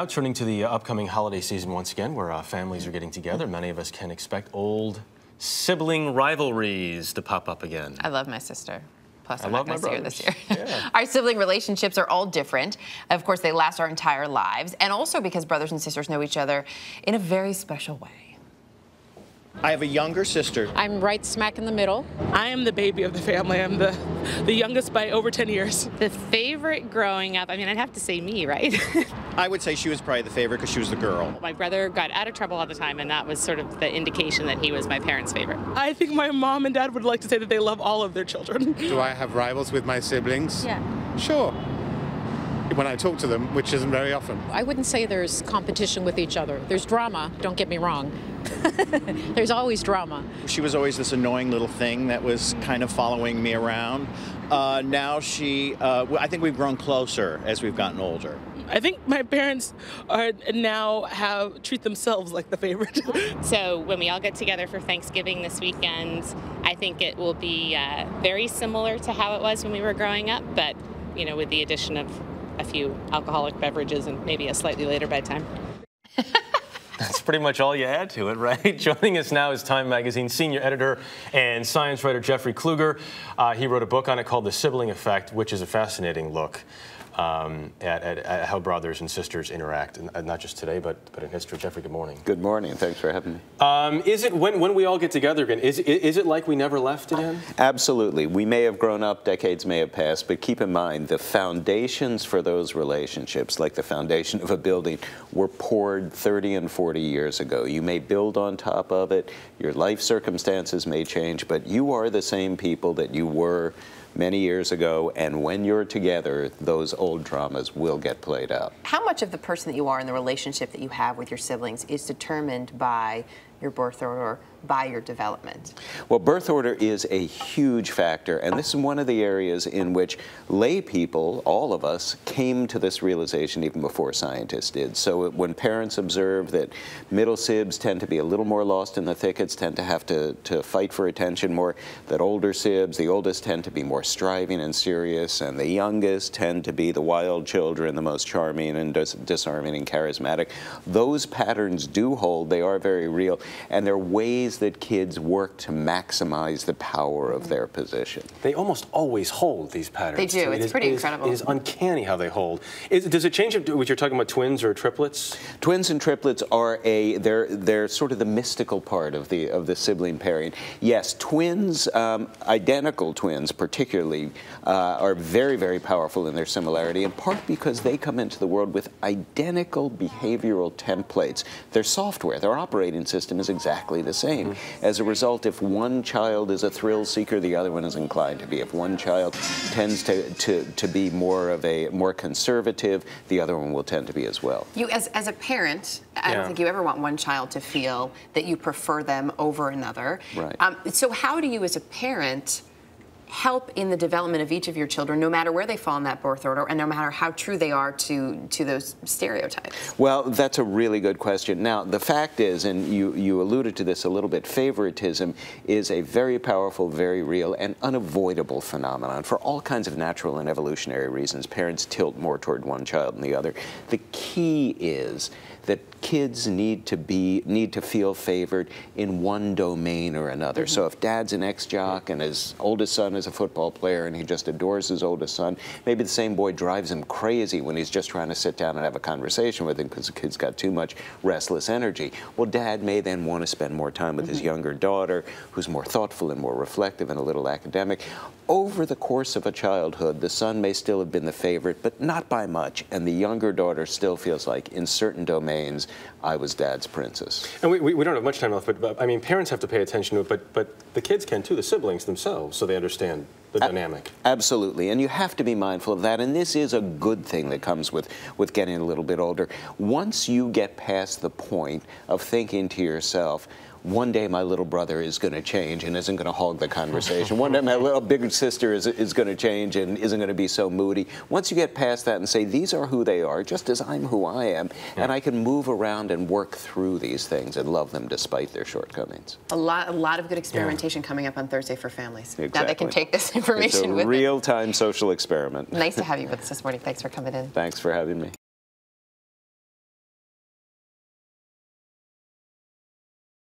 Now turning to the uh, upcoming holiday season once again, where uh, families are getting together, many of us can expect old sibling rivalries to pop up again. I love my sister. Plus, I I'm love not my going to see her this year. Yeah. our sibling relationships are all different. Of course, they last our entire lives, and also because brothers and sisters know each other in a very special way. I have a younger sister. I'm right smack in the middle. I am the baby of the family. I'm the, the youngest by over 10 years. The favorite growing up, I mean, I'd have to say me, right? I would say she was probably the favorite because she was the girl. my brother got out of trouble all the time, and that was sort of the indication that he was my parents' favorite. I think my mom and dad would like to say that they love all of their children. Do I have rivals with my siblings? Yeah. Sure. When I talk to them, which isn't very often. I wouldn't say there's competition with each other. There's drama, don't get me wrong. there's always drama. She was always this annoying little thing that was kind of following me around. Uh, now she, uh, I think we've grown closer as we've gotten older. I think my parents are now have treat themselves like the favorite. So when we all get together for Thanksgiving this weekend, I think it will be uh, very similar to how it was when we were growing up, but you know, with the addition of a few alcoholic beverages and maybe a slightly later bedtime. That's pretty much all you add to it, right? Joining us now is Time Magazine senior editor and science writer Jeffrey Kluger. Uh, he wrote a book on it called The Sibling Effect, which is a fascinating look um, at, at, at how brothers and sisters interact, and not just today, but, but in history. Jeffrey, good morning. Good morning. Thanks for having me. Um, is it when, when we all get together again? Is, is it like we never left again? Absolutely. We may have grown up, decades may have passed, but keep in mind the foundations for those relationships, like the foundation of a building, were poured 30 and 40 years ago. You may build on top of it, your life circumstances may change, but you are the same people that you were many years ago, and when you're together, those old dramas will get played out. How much of the person that you are and the relationship that you have with your siblings is determined by your birth order, by your development? Well, birth order is a huge factor, and this is one of the areas in which lay people, all of us, came to this realization even before scientists did. So it- when parents observe that middle sibs tend to be a little more lost in the thickets, tend to have to, to fight for attention more, that older sibs, the oldest, tend to be more striving and serious, and the youngest tend to be the wild children, the most charming and dis- disarming and charismatic. Those patterns do hold, they are very real, and they're ways that kids work to maximize the power of their position. They almost always hold these patterns. They do. too. It It's is- pretty it is- incredible. It is uncanny how they hold. Is, does it change if what you're talking about twins or triplets? Twins and triplets are a they're they're sort of the mystical part of the of the sibling pairing. Yes, twins, um, identical twins particularly, uh, are very very powerful in their similarity. In part because they come into the world with identical behavioral templates. Their software, their operating system is exactly the same. As a result, if one child is a thrill seeker, the other one is inclined to be. If one child tends to to, to be more of a more conservative, the other one will tend to be as well. You, as, as a parent, I Yeah. don't think you ever want one child to feel that you prefer them over another. Right. Um, so, how do you, as a parent, help in the development of each of your children, no matter where they fall in that birth order, and no matter how true they are to to those stereotypes? Well, that's a really good question. Now, the fact is, and you, you alluded to this a little bit, favoritism is a very powerful, very real, and unavoidable phenomenon. For all kinds of natural and evolutionary reasons, parents tilt more toward one child than the other. The key is that kids need to be need to feel favored in one domain or another. Mm-hmm. So if dad's an ex-jock and his oldest son is a football player and he just adores his oldest son, maybe the same boy drives him crazy when he's just trying to sit down and have a conversation with him because the kid's got too much restless energy. Well, dad may then want to spend more time with his mm-hmm. younger daughter, who's more thoughtful and more reflective and a little academic. Over the course of a childhood, the son may still have been the favorite, but not by much, and the younger daughter still feels like, in certain domains, I was dad's princess. And we, we, we don't have much time left, but, but I mean, parents have to pay attention to it, but, but the kids can too, the siblings themselves, so they understand the dynamic. Absolutely, and you have to be mindful of that. And this is a good thing that comes with, with getting a little bit older. Once you get past the point of thinking to yourself, one day my little brother is going to change and isn't going to hog the conversation. one day my little bigger sister is, is going to change and isn't going to be so moody. Once you get past that and say, these are who they are, just as I'm who I am, and I can move around and work through these things and love them despite their shortcomings. A lot, a lot of good experimentation coming up on Thursday for families. Now they can take this It's information a with them. real-time social experiment. Nice to have you with us this morning. Thanks for coming in. Thanks for having me.